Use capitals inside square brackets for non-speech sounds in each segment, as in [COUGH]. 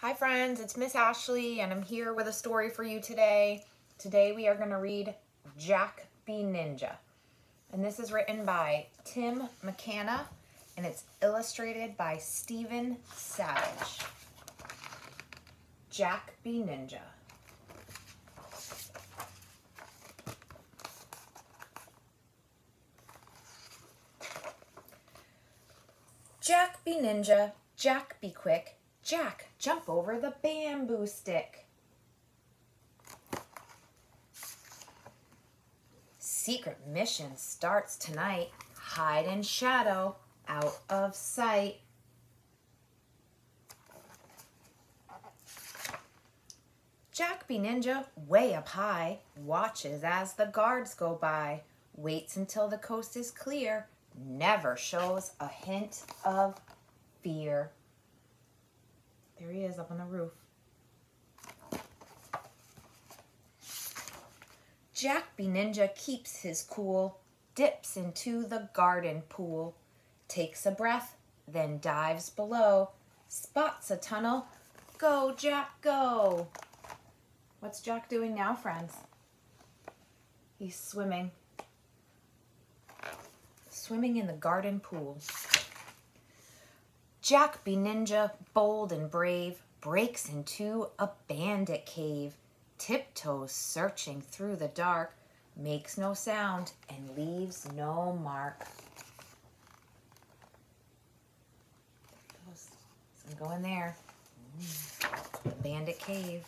Hi friends, it's Miss Ashley and I'm here with a story for you today. Today we are going to read Jack B. Ninja. And this is written by Tim McCanna and it's illustrated by Stephen Savage. Jack B. Ninja. Jack be ninja, Jack be quick, Jack jump over the bamboo stick. Secret mission starts tonight, hide in shadow, out of sight. Jack be ninja, way up high, watches as the guards go by, waits until the coast is clear, never shows a hint of fear. There he is up on the roof. Jack B. Ninja keeps his cool, dips into the garden pool, takes a breath, then dives below, spots a tunnel. Go, Jack, go. What's Jack doing now, friends? He's swimming swimming in the garden pool. Jack B. Ninja, bold and brave, breaks into a bandit cave, tiptoes searching through the dark, makes no sound and leaves no mark. I'm going there. The bandit cave.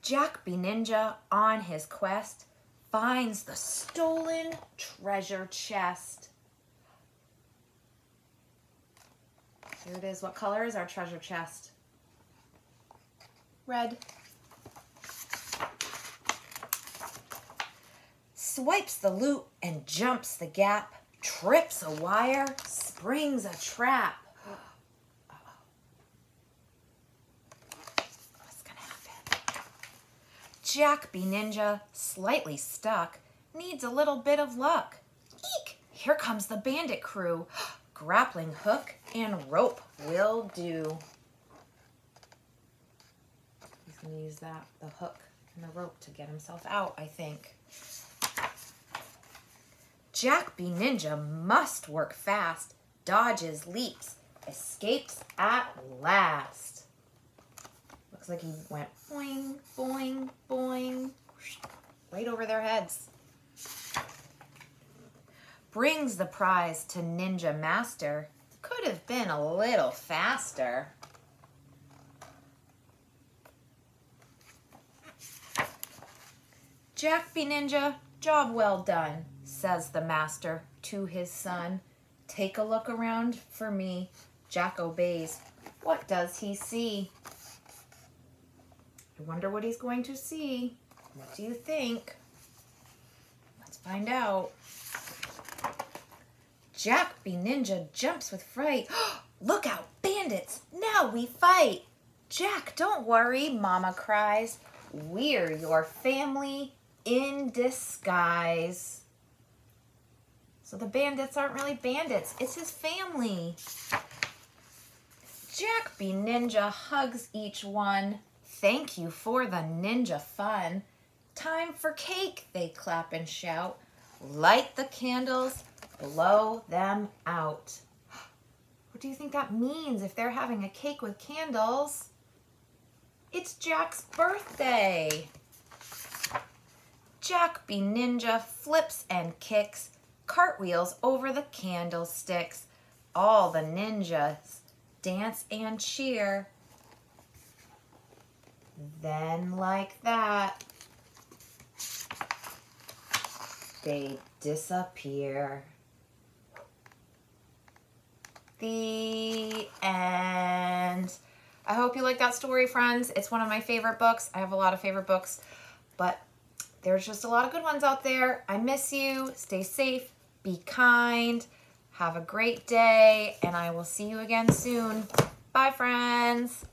Jack B. Ninja, on his quest, finds the stolen treasure chest. Here it is. What color is our treasure chest? Red. Swipes the loot and jumps the gap, trips a wire, springs a trap. [GASPS] What's gonna happen? Jack B. Ninja, slightly stuck, needs a little bit of luck. Eek! Here comes the bandit crew [GASPS] grappling hook and rope will do. He's going to use that, the hook and the rope to get himself out, I think. Jack B. Ninja must work fast, dodges, leaps, escapes at last. Looks like he went boing, boing, boing, right over their heads brings the prize to Ninja Master. Could have been a little faster. Jack B. Ninja, job well done, says the master to his son. Take a look around for me. Jack obeys. What does he see? I wonder what he's going to see. What do you think? Let's find out. Jack. Ninja jumps with fright. [GASPS] Look out, bandits! Now we fight! Jack, don't worry, Mama cries. We're your family in disguise. So the bandits aren't really bandits, it's his family. Jack. Ninja hugs each one. Thank you for the ninja fun. Time for cake, they clap and shout. Light the candles, blow them out. [GASPS] What do you think that means if they're having a cake with candles? It's Jack's birthday. Jack be Ninja flips and kicks, cartwheels over the candlesticks. All the ninjas dance and cheer. Then like that, they disappear. The end. I hope you like that story, friends. It's one of my favorite books. I have a lot of favorite books, but there's just a lot of good ones out there. I miss you. Stay safe. Be kind. Have a great day, and I will see you again soon. Bye, friends.